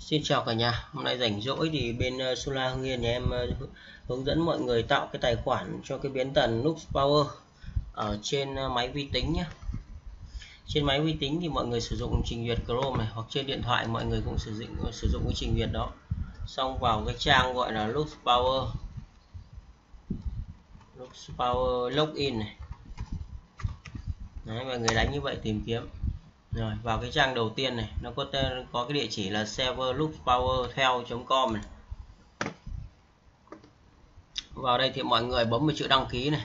Xin chào cả nhà, hôm nay rảnh rỗi thì bên Sula Solar Hưng Yên nhà em ờ, hướng dẫn mọi người tạo cái tài khoản cho cái biến tần Lux Power ở trên ờ, máy vi tính nhé. Trên máy vi tính thì mọi người sử dụng trình duyệt Chrome này hoặc trên điện thoại mọi người cũng sử dụng sử dụng cái trình duyệt đó. Xong vào cái trang gọi là Lux Power. Lux Power login này. Đấy, mọi người đánh như vậy tìm kiếm rồi, vào cái trang đầu tiên này, nó có tên, có cái địa chỉ là serverluxpowertel.com này. Vào đây thì mọi người bấm vào chữ đăng ký này,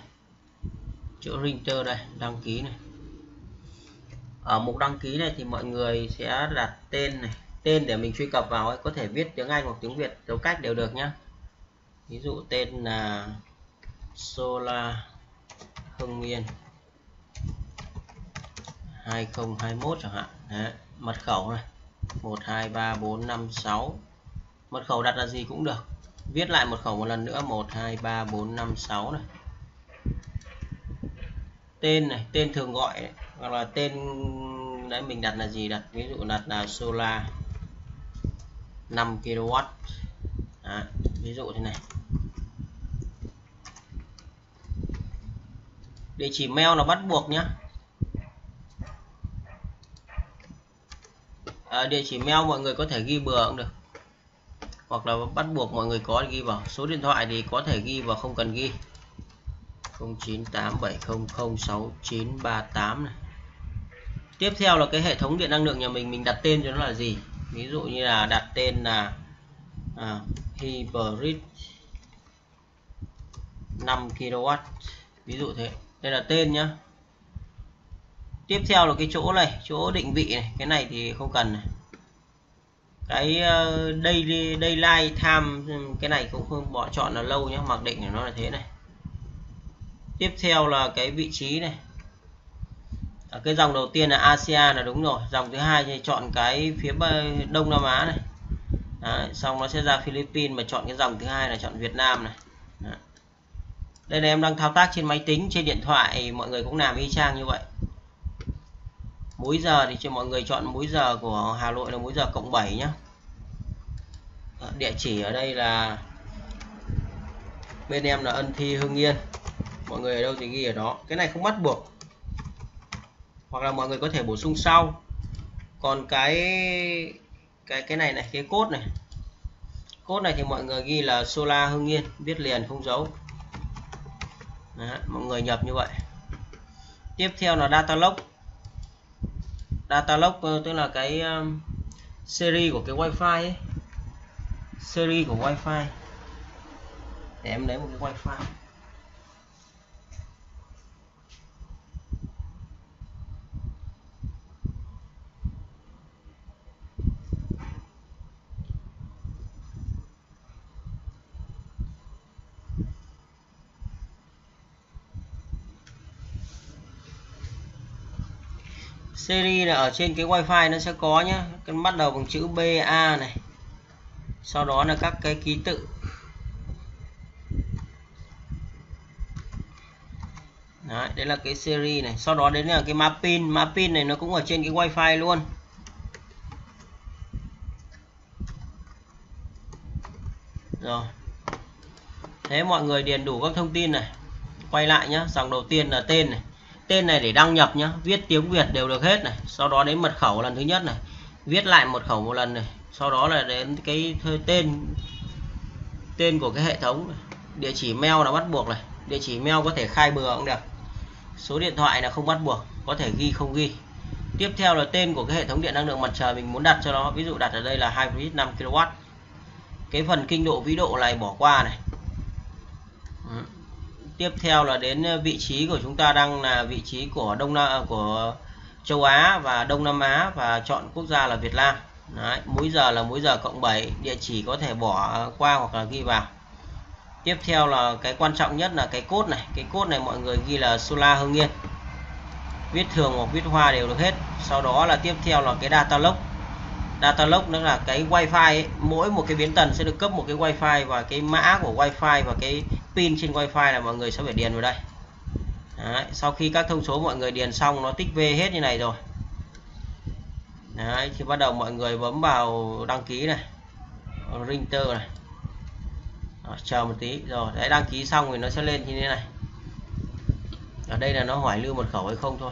chữ rinter đây, đăng ký này. Ở mục đăng ký này thì mọi người sẽ đặt tên này, tên để mình truy cập vào ấy, có thể viết tiếng Anh hoặc tiếng Việt dấu cách đều được nhá. Ví dụ tên là Solar Hưng Yên. 2021 chẳng hạn. Đấy. mật khẩu này. 1 2 3 4 5 6 mật khẩu đặt là gì cũng được. Viết lại mật khẩu một lần nữa. 1 2 3 4 5 6 này. Tên này tên thường gọi hoặc là tên đấy mình đặt là gì đặt? Ví dụ đặt là solar 5 kW à, ví dụ thế này. Địa chỉ mail là bắt buộc nhé. À, địa chỉ mail mọi người có thể ghi bừa cũng được. Hoặc là bắt buộc mọi người có ghi vào. Số điện thoại thì có thể ghi và không cần ghi. 0987006938 này. Tiếp theo là cái hệ thống điện năng lượng nhà mình mình đặt tên cho nó là gì? Ví dụ như là đặt tên là à, hybrid 5 kW ví dụ thế. Đây là tên nhá tiếp theo là cái chỗ này chỗ định vị này. Cái này thì không cần này. Cái ờ, đây đây like time cái này cũng không bỏ chọn là lâu nhé mặc định của nó là thế này. Tiếp theo là cái vị trí này. Ở cái dòng đầu tiên là ASEAN là đúng rồi. Dòng thứ hai thì chọn cái phía Đông Nam Á này. Đấy, xong nó sẽ ra Philippines mà chọn cái dòng thứ hai là chọn Việt Nam này. Đấy. đây là em đang thao tác trên máy tính trên điện thoại mọi người cũng làm y chang như vậy múi giờ thì cho mọi người chọn múi giờ của Hà Nội là múi giờ cộng 7 nhé ờ, địa chỉ ở đây là bên em là Ân Thi Hưng Yên. Mọi người ở đâu thì ghi ở đó. Cái này không bắt buộc. Hoặc là mọi người có thể bổ sung sau. Còn cái cái cái này này cái cốt này. Cốt này thì mọi người ghi là Solar Hưng Yên viết liền không giấu. Đó, mọi người nhập như vậy. Tiếp theo là data log data log tức là cái um, series của cái wifi ấy. Series của wifi. Để em lấy một cái wifi. Series là ở trên cái wifi nó sẽ có nhé cái bắt đầu bằng chữ BA này. Sau đó là các cái ký tự. Đấy, đây là cái series này. Sau đó đến là cái mã pin. Mã pin này nó cũng ở trên cái wifi luôn. Rồi. Thế mọi người điền đủ các thông tin này. Quay lại nhé dòng đầu tiên là tên này tên này để đăng nhập nhá, viết tiếng Việt đều được hết này, sau đó đến mật khẩu lần thứ nhất này, viết lại mật khẩu một lần này, sau đó là đến cái tên tên của cái hệ thống này. địa chỉ mail là bắt buộc này, địa chỉ mail có thể khai bừa cũng được, số điện thoại là không bắt buộc, có thể ghi không ghi. Tiếp theo là tên của cái hệ thống điện năng lượng mặt trời mình muốn đặt cho nó, ví dụ đặt ở đây là hybrid 5 kW cái phần kinh độ vĩ độ này bỏ qua này tiếp theo là đến ờ, vị trí của chúng ta đang là vị trí của đông nam à, của châu Á và Đông Nam Á và chọn quốc gia là Việt Nam. Đấy, múi giờ là múi giờ cộng 7 địa chỉ có thể bỏ qua hoặc là ghi vào. Tiếp theo là cái quan trọng nhất là cái cốt này. Cái cốt này mọi người ghi là sula Hưng Yên. Viết thường hoặc viết hoa đều được hết. Sau đó là tiếp theo là cái data log data log nó là cái wifi ấy. mỗi một cái biến tần sẽ được cấp một cái wifi và cái mã của wifi và cái pin trên wifi là mọi người sẽ phải điền vào đây. Đấy, sau khi các thông số mọi người điền xong nó tích v hết như này rồi. Đấy thì bắt đầu mọi người bấm vào đăng ký này rinter này. Đó, chờ một tí. Rồi đấy đăng ký xong thì nó sẽ lên như thế này. Ở đây là nó hỏi lưu mật khẩu hay không thôi.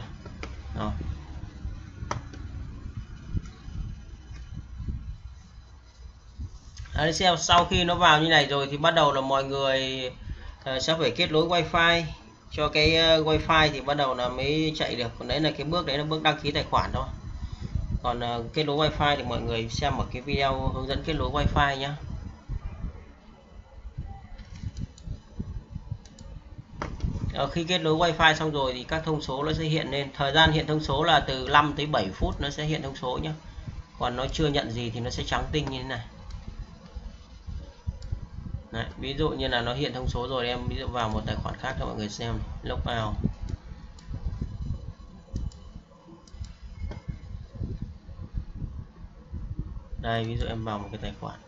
Rồi. Đấy, xem sau khi nó vào như này rồi thì bắt đầu là mọi người à, sẽ phải kết nối wifi. Cho cái uh, wifi thì bắt đầu là mới chạy được. Còn đấy là cái bước đấy là bước đăng ký tài khoản thôi. Còn uh, kết nối wifi thì mọi người xem một cái video hướng dẫn kết nối wifi nhé à, khi kết nối wifi xong rồi thì các thông số nó sẽ hiện lên. Thời gian hiện thông số là từ 5 tới 7 phút nó sẽ hiện thông số nhé còn nó chưa nhận gì thì nó sẽ trắng tinh như thế này. Đấy, ví dụ như là nó hiện thông số rồi em ví dụ vào một tài khoản khác cho mọi người xem log out đây ví dụ em vào một cái tài khoản.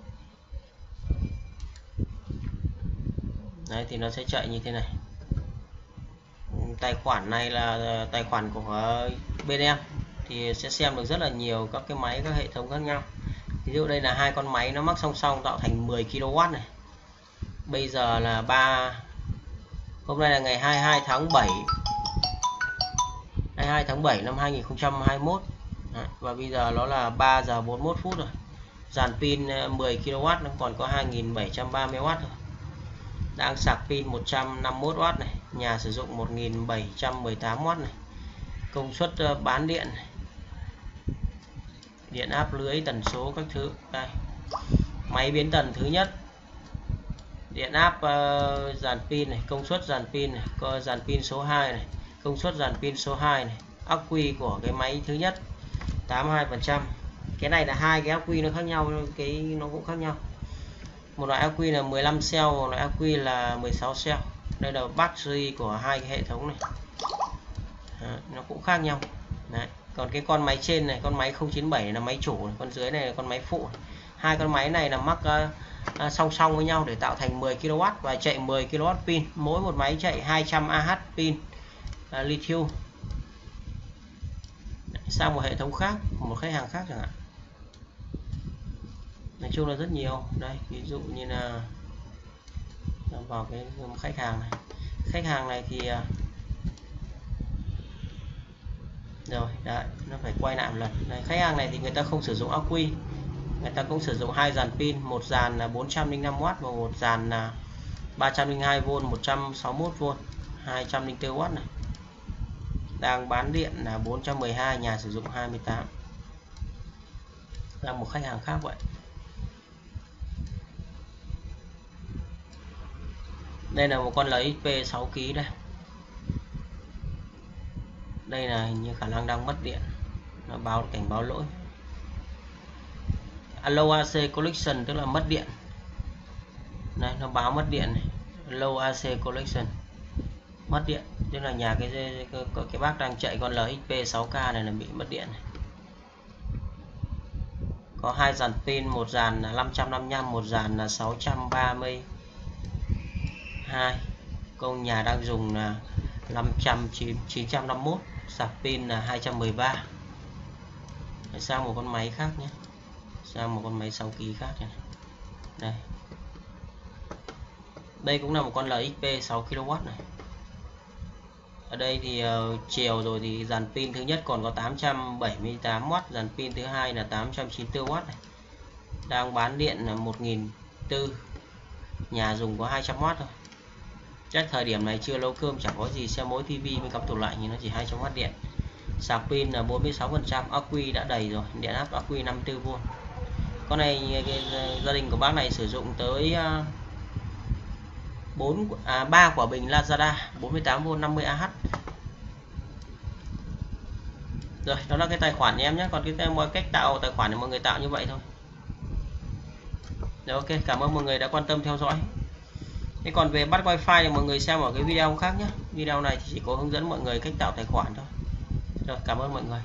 Đấy thì nó sẽ chạy như thế này. Tài khoản này là ờ, tài khoản của bên em thì sẽ xem được rất là nhiều các cái máy các hệ thống khác nhau. Ví dụ đây là hai con máy nó mắc song song tạo thành 10 kW này bây giờ là 3 hôm nay là ngày 22 tháng 7 22 tháng 7 năm 2021 Đấy, và bây giờ nó là 3 giờ 41 phút rồi. Dàn pin ờ, 10 kW nó còn có 2730W thôi đang sạc pin 151W này. Nhà sử dụng 1718W này. Công suất ờ, bán điện này. điện áp lưới tần số các thứ. Đây. Máy biến tần thứ nhất điện áp uh, dàn pin này công suất dàn pin này có dàn pin số 2 này công suất dàn pin số 2 này ắc quy của cái máy thứ nhất 82 phần trăm. Cái này là hai cái ắc quy nó khác nhau cái nó cũng khác nhau. Một loại ắc quy là 15 cell một loại ắc quy là 16 cell. Đây là battery của hai cái hệ thống này. Đó, nó cũng khác nhau. Đấy. còn cái con máy trên này con máy 097 là máy chủ con dưới này là con máy phụ hai con máy này là mắc uh, À, song song với nhau để tạo thành 10 kW và chạy 10 kW pin. Mỗi một máy chạy 200 Ah pin à, lithium. Sang một hệ thống khác một khách hàng khác chẳng hạn. Nói chung là rất nhiều. Đây ví dụ như là vào cái khách hàng này. Khách hàng này thì à, rồi đấy nó phải quay lại một lần. Đây, khách hàng này thì người ta không sử dụng ắc quy người ta cũng sử dụng hai dàn pin, một dàn là 405W và một dàn là 302V 161V 204W này. Đang bán điện là 412 nhà sử dụng 28 là một khách hàng khác vậy. Đây là một con LXP 6 kg đây. Đây là hình như khả năng đang mất điện. Nó báo cảnh báo lỗi low AC collection tức là mất điện. Này nó báo mất điện này. low AC collection. Mất điện tức là nhà cái cái, cái, cái bác đang chạy con LXP 6K này là bị mất điện này. có hai dàn pin một dàn là 555 một dàn là 632 công nhà đang dùng là 500 951 sạc pin là 213 Để sang một con máy khác nhé sang một con máy 6 kg khác này đây. Đây cũng là một con LXP 6 kW này. Ở đây thì uh, chiều rồi thì dàn pin thứ nhất còn có 878W dàn pin thứ hai là 894W này. Đang bán điện là 1004 nhà dùng có 200W thôi. Chắc thời điểm này chưa lâu cơm chẳng có gì xe mối tivi mới cặp tủ lạnh thì nó chỉ 200W điện. Sạc pin là 46% ắc quy đã đầy rồi điện áp ắc quy 54V con này gia đình của bác này sử dụng tới 4 à, 3 à, quả bình Lazada 48V 50Ah rồi đó là cái tài khoản em nhé. Còn cái mọi cách tạo tài khoản thì mọi người tạo như vậy thôi. Rồi ok cảm ơn mọi người đã quan tâm theo dõi. Thế còn về bắt wifi thì mọi người xem ở cái video khác nhé. Video này thì chỉ có hướng dẫn mọi người cách tạo tài khoản thôi. Rồi cảm ơn mọi người.